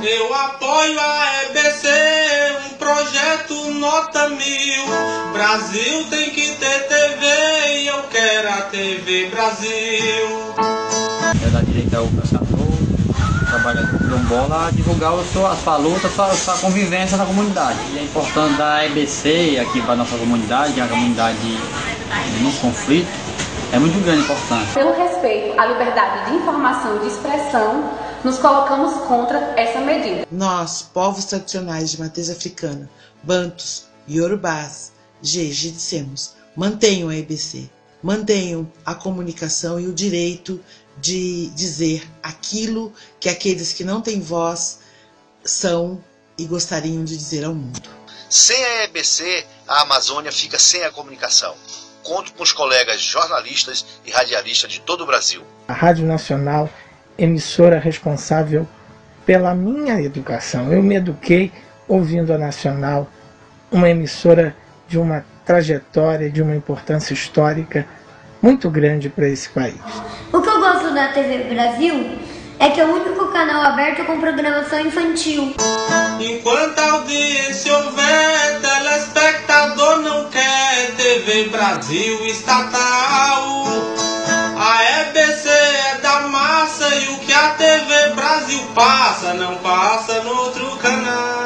Apoio a EBC, um projeto nota mil. Brasil tem que ter TV e eu quero a TV Brasil. É da direita ao caçador, trabalha com quilombola, divulgar a sua, a sua luta, a sua, a sua convivência na comunidade. E é importante da EBC aqui para a nossa comunidade, que é uma comunidade de muito conflito, é muito grande importância. Pelo respeito à liberdade de informação e de expressão, nos colocamos contra essa medida. Nós, povos tradicionais de matriz africana, bantos, yorubás, jeje, dissemos, mantenham a EBC, mantenham a comunicação e o direito de dizer aquilo que aqueles que não têm voz são e gostariam de dizer ao mundo. Sem a EBC, a Amazônia fica sem a comunicação. Conto com os colegas jornalistas e radialistas de todo o Brasil. A Rádio Nacional emissora responsável pela minha educação. Eu me eduquei ouvindo a Nacional, uma emissora de uma trajetória, de uma importância histórica muito grande para esse país. O que eu gosto da TV Brasil é que é o único canal aberto com programação infantil. Enquanto a audiência houver, telespectador não quer TV Brasil estatal. Brasil passa, não passa no outro canal.